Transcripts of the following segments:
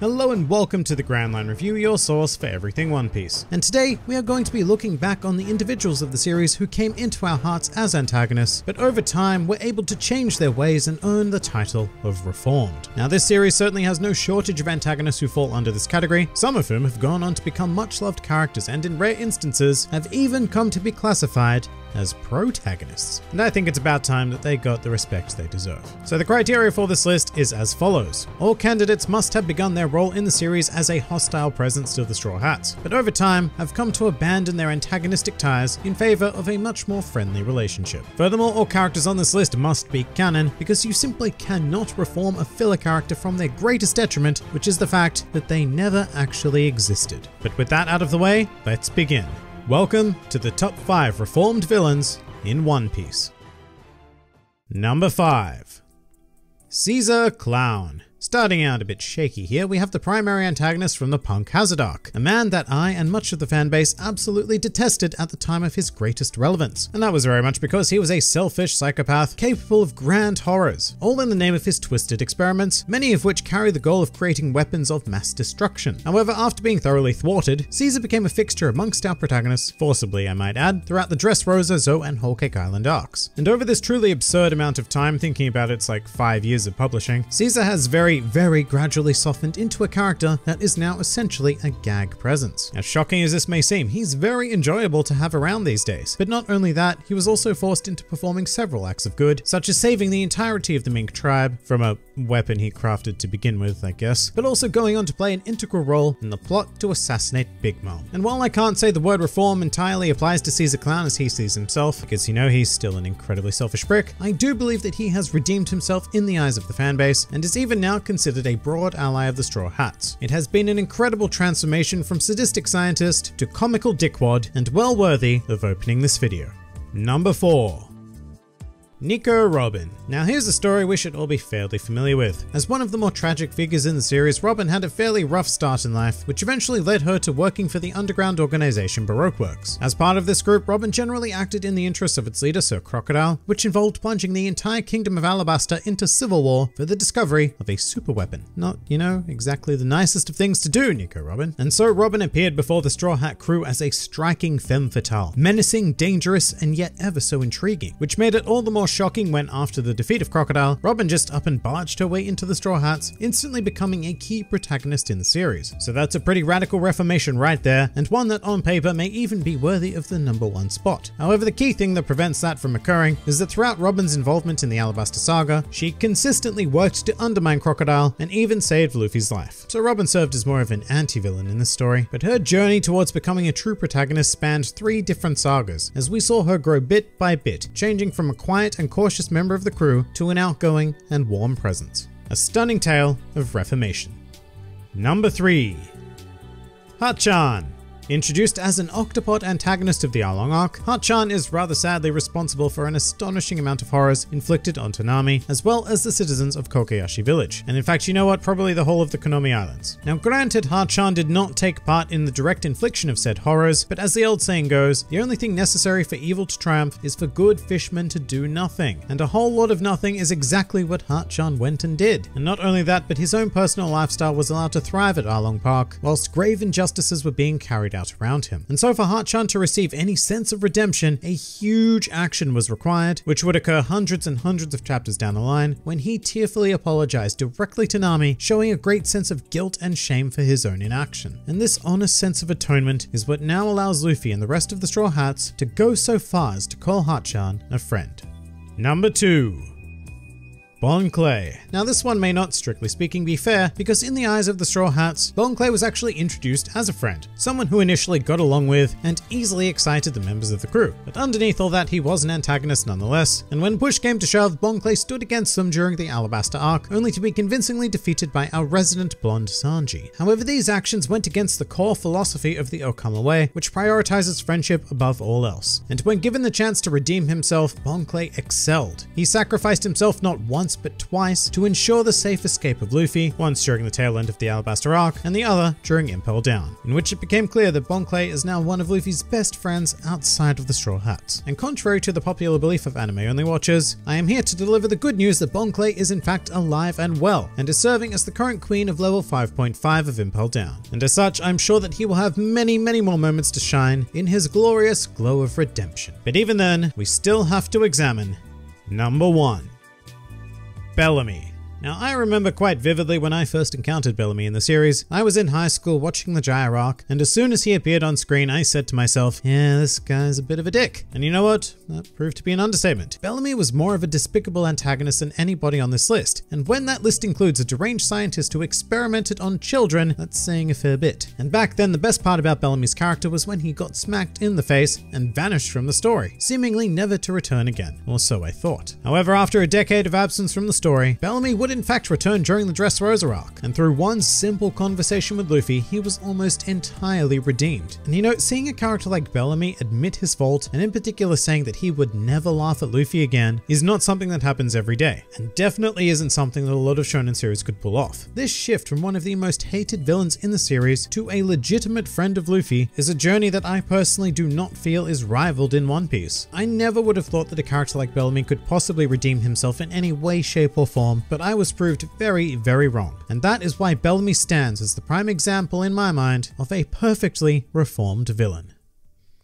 Hello and welcome to the Grand Line Review, your source for everything One Piece. And today we are going to be looking back on the individuals of the series who came into our hearts as antagonists, but over time were able to change their ways and earn the title of Reformed. Now this series certainly has no shortage of antagonists who fall under this category, some of whom have gone on to become much loved characters and in rare instances have even come to be classified as protagonists. And I think it's about time that they got the respect they deserve. So the criteria for this list is as follows. All candidates must have begun their role in the series as a hostile presence to the Straw Hats, but over time have come to abandon their antagonistic ties in favor of a much more friendly relationship. Furthermore, all characters on this list must be canon because you simply cannot reform a filler character from their greatest detriment, which is the fact that they never actually existed. But with that out of the way, let's begin. Welcome to the top 5 reformed villains in One Piece. Number 5 Caesar Clown. Starting out a bit shaky here, we have the primary antagonist from the Punk Hazard arc, a man that I and much of the fanbase absolutely detested at the time of his greatest relevance. And that was very much because he was a selfish psychopath capable of grand horrors, all in the name of his twisted experiments, many of which carry the goal of creating weapons of mass destruction. However, after being thoroughly thwarted, Caesar became a fixture amongst our protagonists, forcibly I might add, throughout the Dressrosa, Zou, and Whole Cake Island arcs. And over this truly absurd amount of time, thinking about it's like five years of publishing, Caesar has very very, very gradually softened into a character that is now essentially a gag presence. As shocking as this may seem, he's very enjoyable to have around these days. But not only that, he was also forced into performing several acts of good, such as saving the entirety of the Mink tribe from a weapon he crafted to begin with, I guess, but also going on to play an integral role in the plot to assassinate Big Mom. And while I can't say the word reform entirely applies to Caesar Clown as he sees himself, because you know he's still an incredibly selfish prick, I do believe that he has redeemed himself in the eyes of the fanbase and is even now considered a broad ally of the Straw Hats. It has been an incredible transformation from sadistic scientist to comical dickwad and well worthy of opening this video. Number 4. Nico Robin. Now here's a story we should all be fairly familiar with. As one of the more tragic figures in the series, Robin had a fairly rough start in life, which eventually led her to working for the underground organization Baroque Works. As part of this group, Robin generally acted in the interests of its leader, Sir Crocodile, which involved plunging the entire kingdom of Alabasta into civil war for the discovery of a super weapon. Not, you know, exactly the nicest of things to do, Nico Robin. And so Robin appeared before the Straw Hat crew as a striking femme fatale, menacing, dangerous, and yet ever so intriguing, which made it all the more shocking when after the defeat of Crocodile, Robin just up and barged her way into the Straw Hats, instantly becoming a key protagonist in the series. So that's a pretty radical reformation right there, and one that on paper may even be worthy of the number one spot. However, the key thing that prevents that from occurring is that throughout Robin's involvement in the Alabasta saga, she consistently worked to undermine Crocodile and even saved Luffy's life. So Robin served as more of an anti-villain in this story, but her journey towards becoming a true protagonist spanned three different sagas, as we saw her grow bit by bit, changing from a quiet and cautious member of the crew to an outgoing and warm presence. A stunning tale of reformation. Number 3. Hachan Introduced as an octopod antagonist of the Arlong arc, Hachan is rather sadly responsible for an astonishing amount of horrors inflicted on to Nami, as well as the citizens of Kokoyashi village. And in fact, you know what? Probably the whole of the Konomi Islands. Now granted, Hachan did not take part in the direct infliction of said horrors, but as the old saying goes, the only thing necessary for evil to triumph is for good fishmen to do nothing. And a whole lot of nothing is exactly what Hachan went and did. And not only that, but his own personal lifestyle was allowed to thrive at Arlong Park, whilst grave injustices were being carried out around him. And so for Hachan to receive any sense of redemption, a huge action was required, which would occur hundreds and hundreds of chapters down the line, when he tearfully apologized directly to Nami, showing a great sense of guilt and shame for his own inaction. And this honest sense of atonement is what now allows Luffy and the rest of the Straw Hats to go so far as to call Hachan a friend. Number 2. Bon Clay. Now this one may not strictly speaking be fair because in the eyes of the Straw Hats, Bon Clay was actually introduced as a friend, someone who initially got along with and easily excited the members of the crew. But underneath all that he was an antagonist nonetheless, and when push came to shove, Bon Clay stood against them during the Alabasta arc, only to be convincingly defeated by our resident blonde Sanji. However, these actions went against the core philosophy of the Okama Way, which prioritizes friendship above all else. And when given the chance to redeem himself, Bon Clay excelled. He sacrificed himself not once once but twice to ensure the safe escape of Luffy, once during the tail end of the Alabasta arc, and the other during Impel Down, in which it became clear that Bon Clay is now one of Luffy's best friends outside of the Straw Hats. And contrary to the popular belief of anime only watchers, I am here to deliver the good news that Bon Clay is in fact alive and well, and is serving as the current queen of level 5.5 of Impel Down. And as such, I'm sure that he will have many, many more moments to shine in his glorious glow of redemption. But even then, we still have to examine number one. Bellamy. Now, I remember quite vividly when I first encountered Bellamy in the series. I was in high school watching the Jaya arc, and as soon as he appeared on screen, I said to myself, yeah, this guy's a bit of a dick. And you know what? That proved to be an understatement. Bellamy was more of a despicable antagonist than anybody on this list, and when that list includes a deranged scientist who experimented on children, that's saying a fair bit. And back then, the best part about Bellamy's character was when he got smacked in the face and vanished from the story, seemingly never to return again, or so I thought. However, after a decade of absence from the story, Bellamy would would in fact return during the Dressrosa arc, and through one simple conversation with Luffy, he was almost entirely redeemed. And you know, seeing a character like Bellamy admit his fault, and in particular saying that he would never laugh at Luffy again, is not something that happens every day, and definitely isn't something that a lot of shonen series could pull off. This shift from one of the most hated villains in the series to a legitimate friend of Luffy is a journey that I personally do not feel is rivaled in One Piece. I never would have thought that a character like Bellamy could possibly redeem himself in any way, shape, or form, but I was proved very, very wrong. And that is why Bellamy stands as the prime example in my mind of a perfectly reformed villain.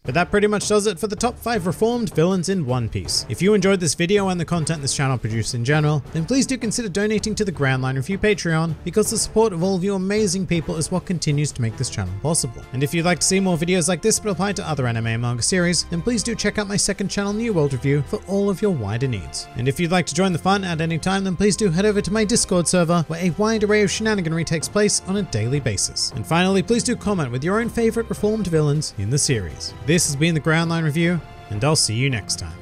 But that pretty much does it for the top 5 reformed villains in One Piece. If you enjoyed this video and the content this channel produces in general, then please do consider donating to the Grand Line Review Patreon because the support of all of you amazing people is what continues to make this channel possible. And if you'd like to see more videos like this but apply to other anime and manga series, then please do check out my second channel New World Review for all of your wider needs. And if you'd like to join the fun at any time, then please do head over to my Discord server where a wide array of shenaniganry takes place on a daily basis. And finally, please do comment with your own favorite reformed villains in the series. This has been the Grand Line Review, and I'll see you next time.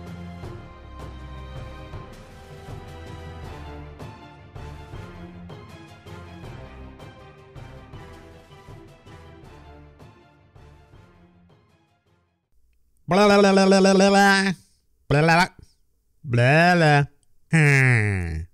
Blah blah blah blah blah blah blah blah blah blah. Hmm.